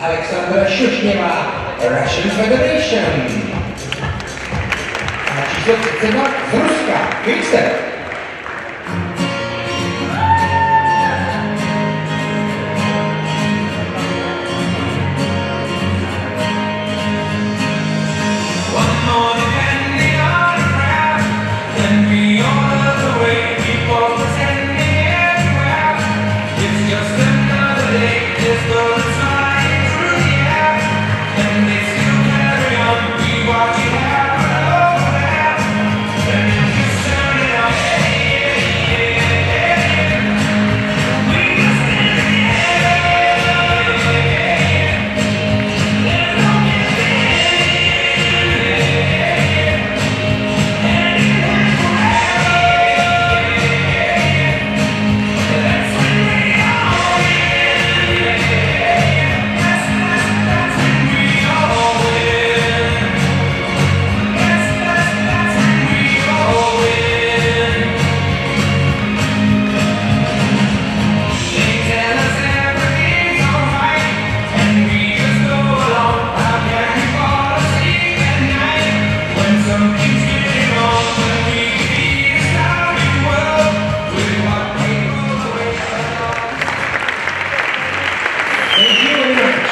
Alexandra Šušněva, Russian Federation. A číslo 32 z Ruska, Kingston. Correct.